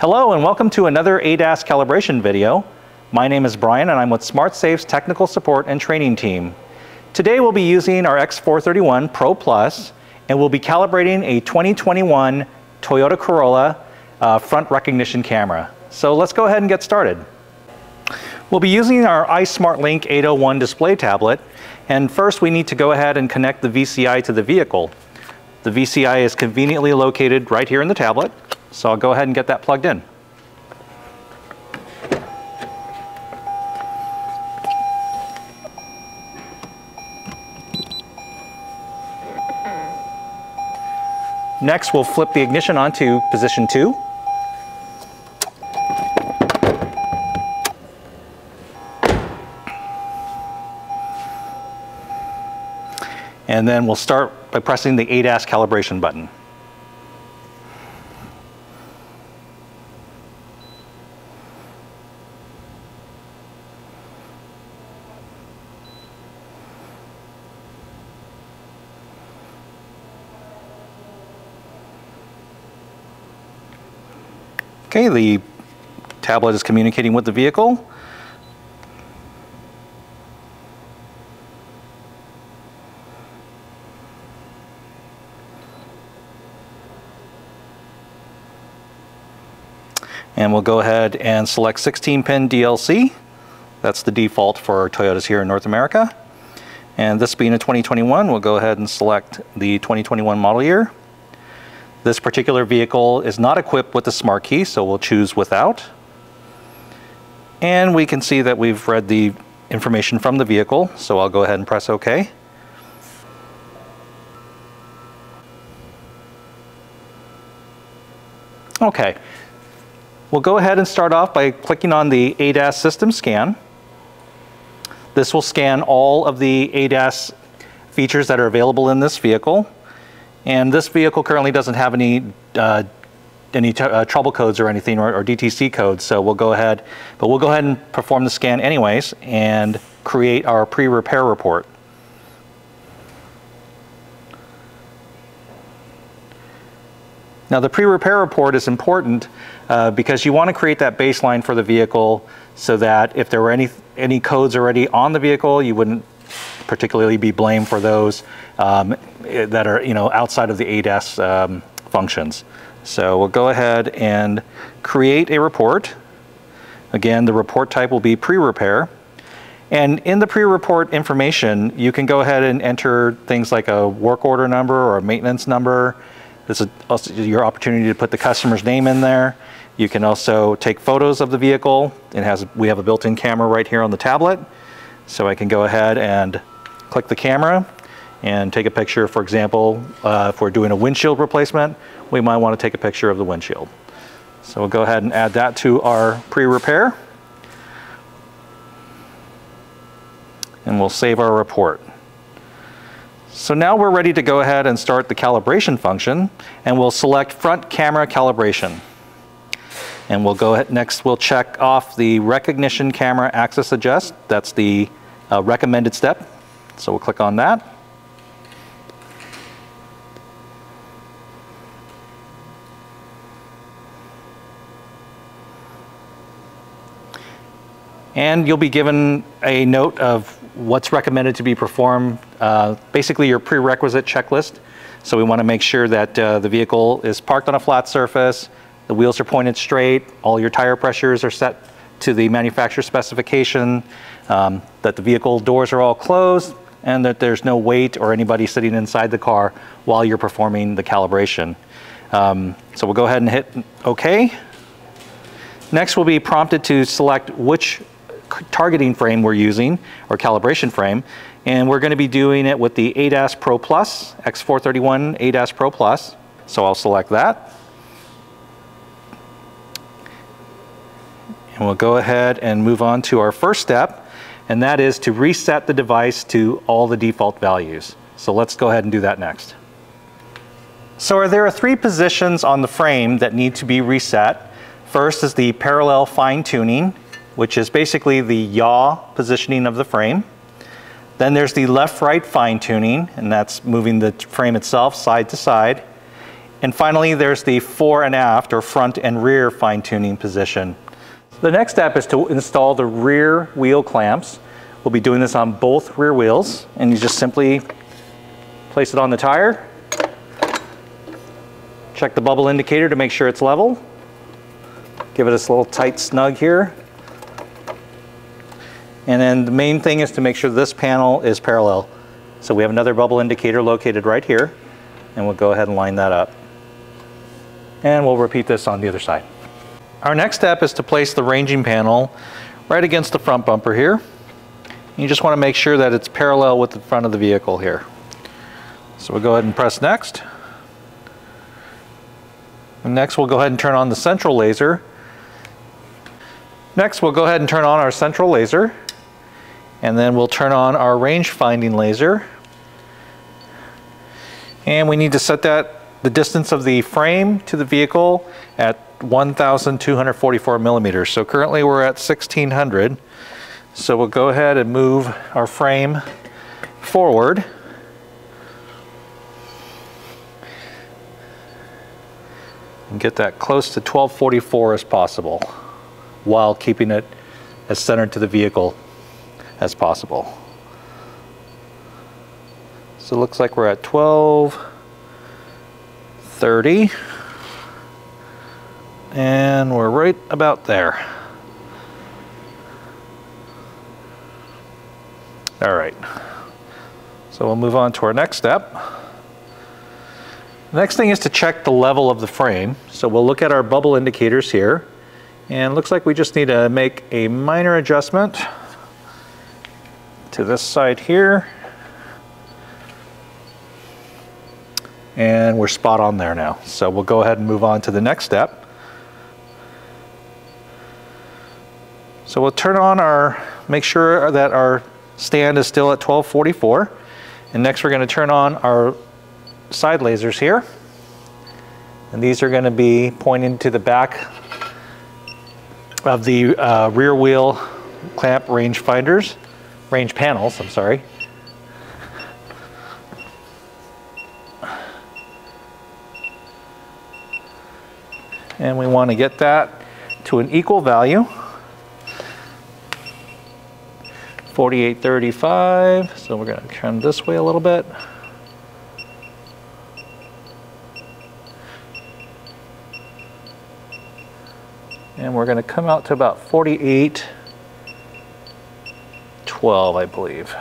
Hello and welcome to another ADAS calibration video. My name is Brian and I'm with SmartSafe's technical support and training team. Today we'll be using our X431 Pro Plus and we'll be calibrating a 2021 Toyota Corolla uh, front recognition camera. So let's go ahead and get started. We'll be using our iSmartLink 801 display tablet and first we need to go ahead and connect the VCI to the vehicle. The VCI is conveniently located right here in the tablet. So I'll go ahead and get that plugged in. Next, we'll flip the ignition onto position two. And then we'll start by pressing the ADAS calibration button. Okay, the tablet is communicating with the vehicle. And we'll go ahead and select 16 pin DLC. That's the default for Toyotas here in North America. And this being a 2021, we'll go ahead and select the 2021 model year. This particular vehicle is not equipped with the smart key, so we'll choose without. And we can see that we've read the information from the vehicle, so I'll go ahead and press OK. Okay, we'll go ahead and start off by clicking on the ADAS system scan. This will scan all of the ADAS features that are available in this vehicle. And this vehicle currently doesn't have any uh, any uh, trouble codes or anything or, or, DTC codes. So we'll go ahead, but we'll go ahead and perform the scan anyways and create our pre-repair report. Now the pre-repair report is important uh, because you want to create that baseline for the vehicle so that if there were any any codes already on the vehicle, you wouldn't particularly be blamed for those um, that are you know outside of the ADAS um, functions. So we'll go ahead and create a report. Again, the report type will be pre-repair. And in the pre-report information, you can go ahead and enter things like a work order number or a maintenance number. This is also your opportunity to put the customer's name in there. You can also take photos of the vehicle. It has we have a built-in camera right here on the tablet. So I can go ahead and click the camera and take a picture. For example, uh, if we're doing a windshield replacement, we might want to take a picture of the windshield. So we'll go ahead and add that to our pre-repair. And we'll save our report. So now we're ready to go ahead and start the calibration function and we'll select front camera calibration. And we'll go ahead, next we'll check off the recognition camera axis adjust. That's the uh, recommended step. So we'll click on that. And you'll be given a note of what's recommended to be performed, uh, basically your prerequisite checklist. So we want to make sure that uh, the vehicle is parked on a flat surface, the wheels are pointed straight, all your tire pressures are set to the manufacturer specification, um, that the vehicle doors are all closed, and that there's no weight or anybody sitting inside the car while you're performing the calibration. Um, so we'll go ahead and hit OK. Next we'll be prompted to select which targeting frame we're using, or calibration frame, and we're going to be doing it with the ADAS Pro Plus, X431 ADAS Pro Plus. So I'll select that. And we'll go ahead and move on to our first step, and that is to reset the device to all the default values. So let's go ahead and do that next. So are there are three positions on the frame that need to be reset. First is the parallel fine tuning, which is basically the yaw positioning of the frame. Then there's the left-right fine tuning, and that's moving the frame itself side to side. And finally, there's the fore and aft or front and rear fine tuning position. The next step is to install the rear wheel clamps. We'll be doing this on both rear wheels and you just simply place it on the tire. Check the bubble indicator to make sure it's level. Give it a little tight snug here. And then the main thing is to make sure this panel is parallel. So we have another bubble indicator located right here and we'll go ahead and line that up. And we'll repeat this on the other side. Our next step is to place the ranging panel right against the front bumper here. You just want to make sure that it's parallel with the front of the vehicle here. So we'll go ahead and press next. And next we'll go ahead and turn on the central laser. Next we'll go ahead and turn on our central laser. And then we'll turn on our range finding laser. And we need to set that the distance of the frame to the vehicle at 1,244 millimeters. So currently we're at 1,600. So we'll go ahead and move our frame forward. And get that close to 1244 as possible while keeping it as centered to the vehicle as possible. So it looks like we're at 12 30. And we're right about there. All right. So we'll move on to our next step. Next thing is to check the level of the frame. So we'll look at our bubble indicators here. And looks like we just need to make a minor adjustment to this side here. and we're spot on there now. So we'll go ahead and move on to the next step. So we'll turn on our, make sure that our stand is still at 1244. And next we're going to turn on our side lasers here. And these are going to be pointing to the back of the uh, rear wheel clamp range finders, range panels, I'm sorry. and we want to get that to an equal value. 4835, so we're going to turn this way a little bit. And we're going to come out to about 4812, I believe.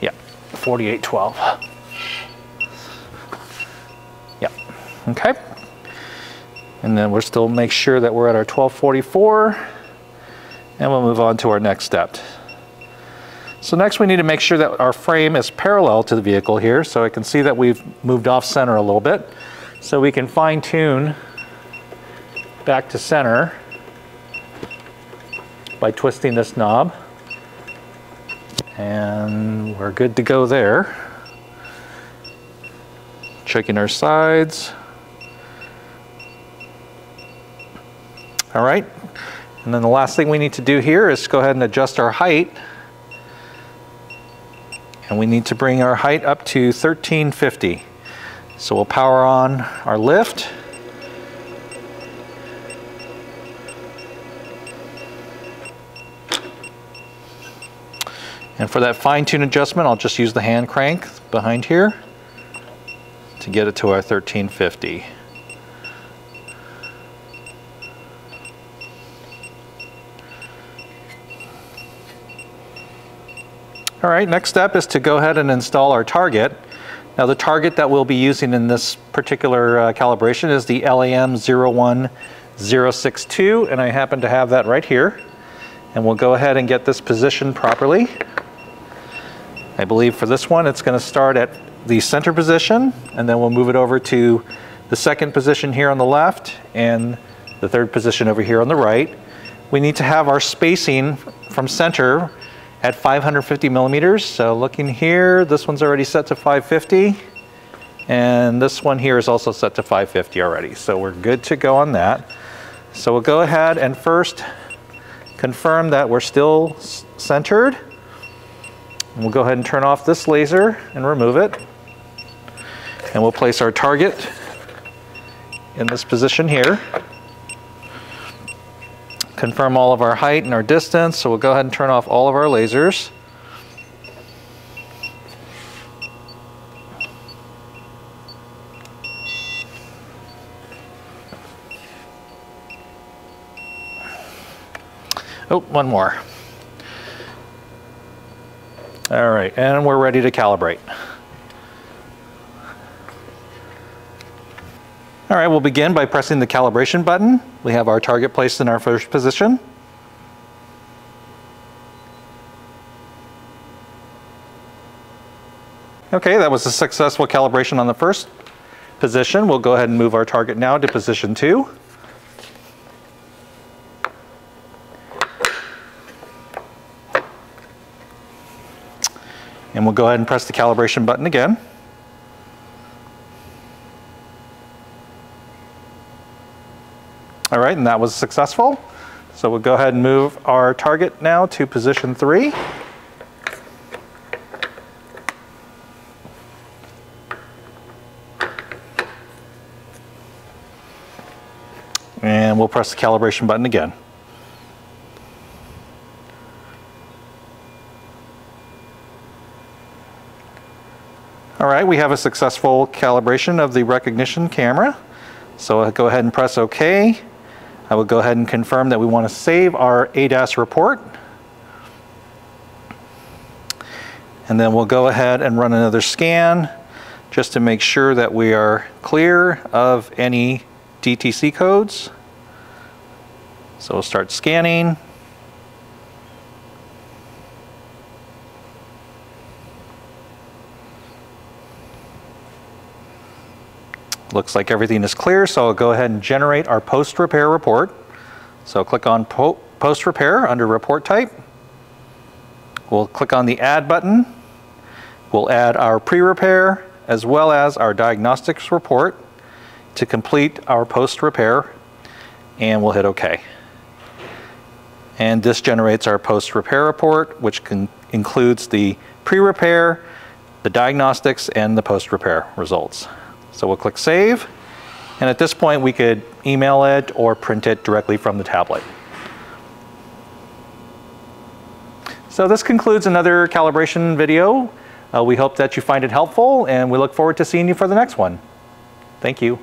Yeah, 4812. Yeah, okay. And then we'll still make sure that we're at our 1244 and we'll move on to our next step. So next we need to make sure that our frame is parallel to the vehicle here. So I can see that we've moved off center a little bit. So we can fine tune back to center by twisting this knob. And we're good to go there. Checking our sides. All right. And then the last thing we need to do here is go ahead and adjust our height. And we need to bring our height up to 1350. So we'll power on our lift. And for that fine tune adjustment, I'll just use the hand crank behind here to get it to our 1350. All right, next step is to go ahead and install our target. Now the target that we'll be using in this particular uh, calibration is the LAM 01062 and I happen to have that right here. And we'll go ahead and get this positioned properly. I believe for this one it's going to start at the center position and then we'll move it over to the second position here on the left and the third position over here on the right. We need to have our spacing from center at 550 millimeters. So looking here, this one's already set to 550. And this one here is also set to 550 already. So we're good to go on that. So we'll go ahead and first confirm that we're still centered. And we'll go ahead and turn off this laser and remove it. And we'll place our target in this position here. Confirm all of our height and our distance, so we'll go ahead and turn off all of our lasers. Oh, one more. All right, and we're ready to calibrate. All right, we'll begin by pressing the calibration button. We have our target placed in our first position. Okay, that was a successful calibration on the first position. We'll go ahead and move our target now to position two. And we'll go ahead and press the calibration button again. All right, and that was successful. So we'll go ahead and move our target now to position three. And we'll press the calibration button again. All right, we have a successful calibration of the recognition camera. So I'll go ahead and press OK. I will go ahead and confirm that we want to save our ADAS report. And then we'll go ahead and run another scan just to make sure that we are clear of any DTC codes. So we'll start scanning. Looks like everything is clear, so I'll go ahead and generate our post-repair report. So click on po post-repair under report type. We'll click on the add button. We'll add our pre-repair as well as our diagnostics report to complete our post-repair and we'll hit OK. And this generates our post-repair report which includes the pre-repair, the diagnostics, and the post-repair results. So we'll click Save. And at this point, we could email it or print it directly from the tablet. So this concludes another calibration video. Uh, we hope that you find it helpful, and we look forward to seeing you for the next one. Thank you.